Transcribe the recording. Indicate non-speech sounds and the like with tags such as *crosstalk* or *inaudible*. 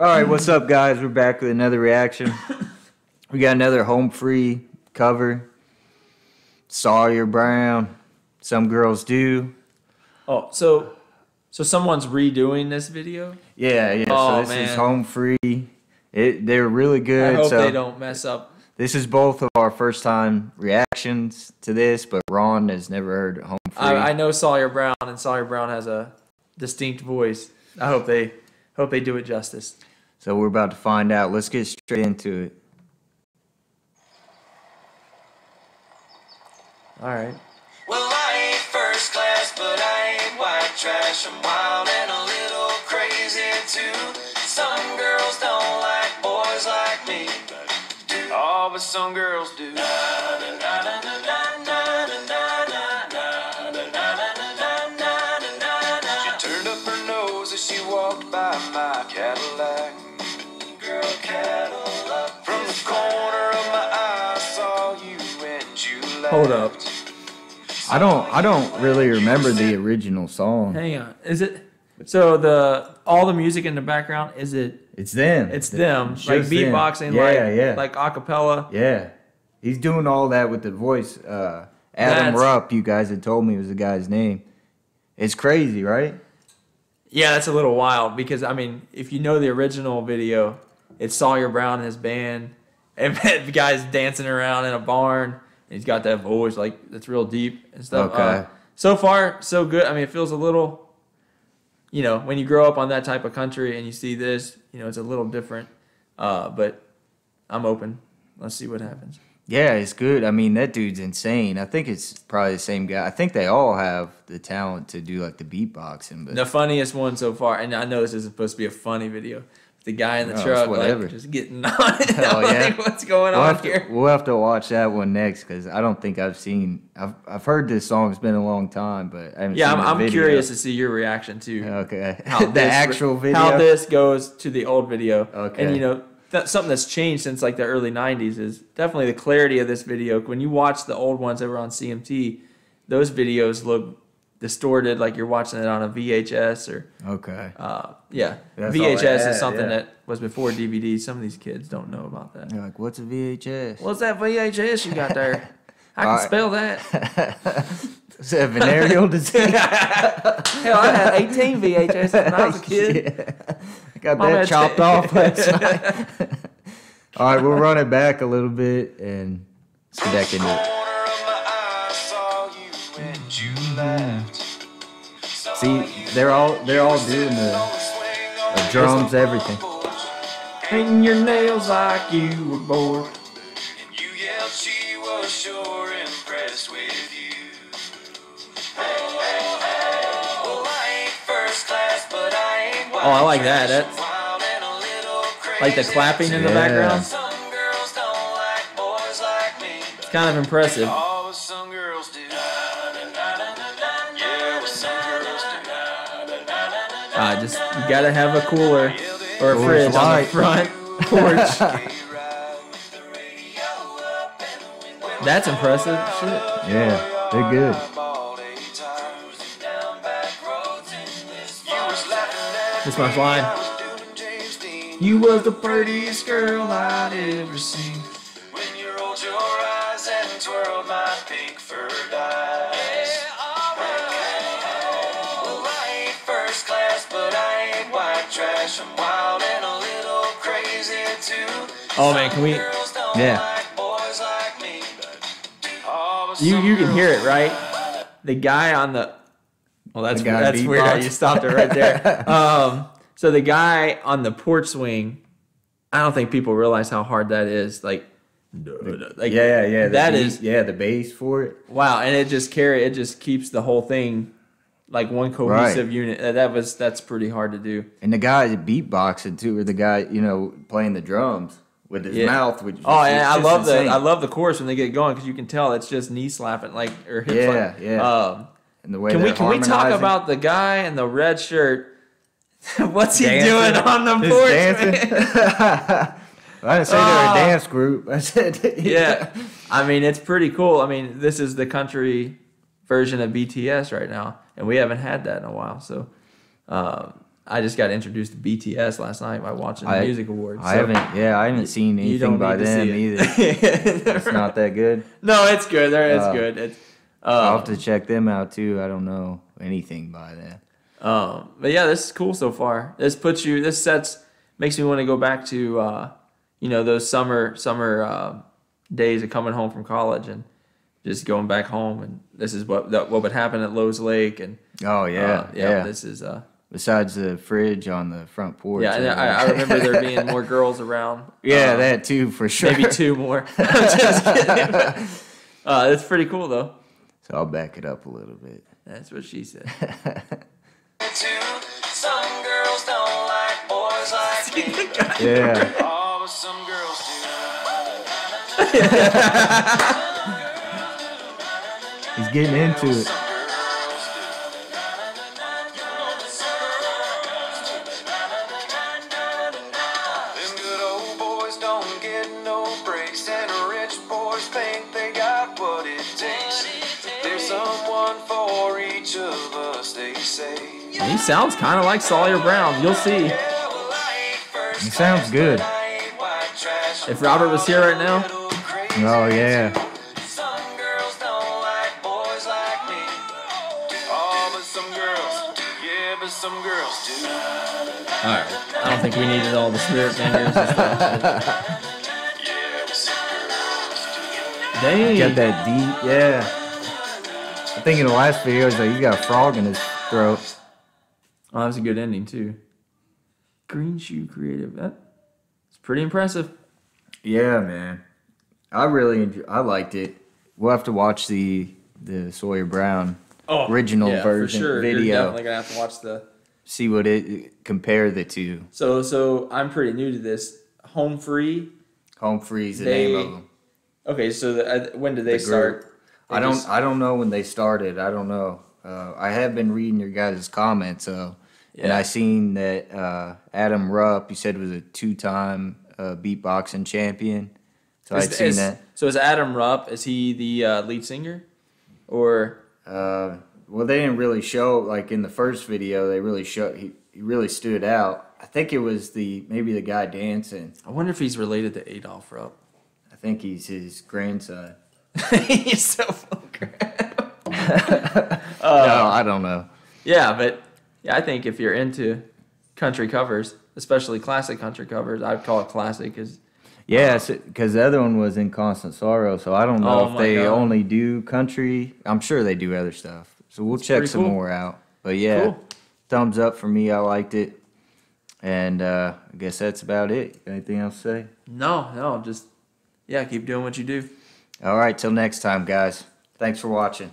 All right, what's up, guys? We're back with another reaction. We got another home free cover. Sawyer Brown. Some girls do. Oh, so so someone's redoing this video. Yeah, yeah. Oh, so this man. is home free. It they're really good. I hope so they don't mess up. this is both of our first time reactions to this, but Ron has never heard home free. I, I know Sawyer Brown, and Sawyer Brown has a distinct voice. I hope they hope they do it justice. So we're about to find out. Let's get straight into it. All right. Well, I ain't first class, but I ain't white trash. I'm wild and a little crazy too. Some girls don't like boys like me, but do. Oh, but some girls do. She Hold up. I don't I don't really remember the original song. Hang on. Is it so the all the music in the background? Is it? It's them. It's them It's like just them. beatboxing, Yeah, like yeah. like acapella. Yeah. He's doing all that with the voice. Uh, Adam That's- Rupp, you guys had told me was the guy's name. It's crazy, right? Yeah, that's a little wild because I mean, if you know the original video, it's Sawyer Brown and his band, *laughs* and the guy's dancing around in a barn. He's got that voice like that's real deep and stuff. Okay. Uh, so far, so good. I mean, it feels a little, you know, when you grow up on that type of country and you see this, you know, it's a little different. Uh, but I'm open. Let's see what happens. Yeah, it's good. I mean, that dude's insane. I think it's probably the same guy. I think they all have the talent to do like the beatboxing, but The funniest one so far, and I know this isn't supposed to be a funny video. The guy in the oh, it's truck, whatever. like, just getting *laughs* on it. Hell *laughs* I'm oh, yeah. like, what's going we'll on to, here? we'll have to watch that one next because I don't think I've seen. I've I've heard this song. It's been a long time, but I haven't Yeah, seen I'm, I'm curious to see your reaction to Okay, how *laughs* the this- actual video. how this goes to the old video. Okay. and you know that something that's changed since like the early '90s is definitely the clarity of this video. When you watch the old ones that were on CMT, those videos look distorted, like you're watching it on a VHS or okay. uh, yeah, That's VHS had, is something yeah. that was before DVD. Some of these kids don't know about that. You're like, what's a VHS? What's that VHS you got there? *laughs* I can right. spell that. *laughs* Is that venereal *laughs* disease? Hell, I had 18 VHS when I was a kid. Yeah. I got Mama that chopped off last night. All right, we'll run it back a little bit and get back into it. And you laughed. See, they're all they're all doing the, the drums, everything. Painting your nails like you were bored. And you yelled she was sure impressed with you. Well, I ain't first class, but I ain't Oh, I like that. That's wild and a little crazy. like the clapping in the Yeah. background. Some girls don't like boys like me. It's kind of impressive. Uh, just you gotta have a cooler or a Coolers fridge on the light. front *laughs* porch. That's impressive. Shit. Yeah, they're good. This my line. You was the prettiest girl I'd ever seen. When you rolled your eyes and twirled my pink trash. I'm wild and a little crazy too. Oh man, can we? Yeah. like boys like me. Oh, You you can hear it right. The guy on the. Well, that's The guy that's weird. How you stopped it right there. *laughs* um, so the guy on the porch swing, I don't think people realize how hard that is. Like, like Yeah, yeah. the that beat- is yeah the bass for it. wow, and it just carry it just keeps the whole thing like one cohesive Right. unit. Uh, That was that's pretty hard to do. And the guy that beatboxing too, or the guy you know playing the drums with his Yeah. mouth. Which Oh, is and I love insane. the I love the chorus when they get going because you can tell it's just knee slapping like or hip Yeah, slap. yeah. Um, And the way can we can we talk about the guy in the red shirt? *laughs* What's he Dancing? doing on the Just porch? dancing? man? *laughs* I didn't say they're Oh. a dance group. I said *laughs* yeah, I mean it's pretty cool. I mean this is the country version of BTS right now, and we haven't had that in a while. So uh, I just got introduced to BTS last night by watching the I- music awards. I so haven't. Yeah, I haven't seen you anything don't by them either. *laughs* It's not that good. *laughs* No, it's good. There, it's Uh, good. It's, I'll um, have to check them out too. I don't know anything by them. Um, but yeah, this is cool so far. This puts you. This sets makes me want to go back to uh, you know those summer summer uh, days of coming home from college and just going back home. And this is what that, what would happen at Lowe's Lake. And Oh yeah, uh, yeah, yeah. This is uh, Besides the fridge on the front porch. yeah. And I, I remember there being *laughs* more girls around. yeah, Um, that too for sure. maybe two more. *laughs* *laughs* I'm just kidding. uh, that's pretty cool though. So I'll back it up a little bit. That's what she said. Too. He's getting into it. Some girls do. Them good old boys don't get no breaks, and rich boys think they got what it takes. There's someone for each of us, they say. he sounds kind of like Sawyer Brown. You'll see. Yeah, well, I ain't first He sounds good. class, but I ain't white trash. If Robert was here right now, Oh yeah. Some girls do. All right. I don't think we needed all the spirit fingers and stuff. Yeah, but some girls do. Dang. Got that deep. Yeah. I think in the last video, he's like he's got a frog in his throat. Oh, that was a good ending too. Green Shoe Creative. That it's pretty impressive. Yeah, man. I really enjoy, I liked it. We'll have to watch the the Sawyer Brown oh, original version video. You're video. definitely gonna have to watch the. See what it compare the two. So so I'm pretty new to this. Home free. Home free is the They- name of them. Okay, so the, uh, when did they The start? They I don't just- I don't know when they started. I don't know. Uh, I have been reading your guys' comments, so and I seen that uh, Adam Rupp, you said was a two time uh, beatboxing champion. So Is- I'd seen is- that. So is Adam Rupp? Is he the uh, lead singer, or they didn't really show like in the first video. They really showed he, he really stood out. I think it was the maybe the guy dancing. I wonder if he's related to Adolf Rupp. I think he's his grandson. *laughs* he's so fucking. *laughs* no, I don't know. Yeah, but yeah, I think if you're into country covers, especially classic country covers, I'd call it classic because Yeah, because the other one was in Constant Sorrow, so I don't know Oh if they God. only do country. I'm sure they do other stuff. So we'll check some cool. more out. But yeah, Cool. thumbs up for me. I liked it. And uh, I guess that's about it. Anything else to say? no, no, just yeah, keep doing what you do. All right, till next time, guys. Thanks for watching.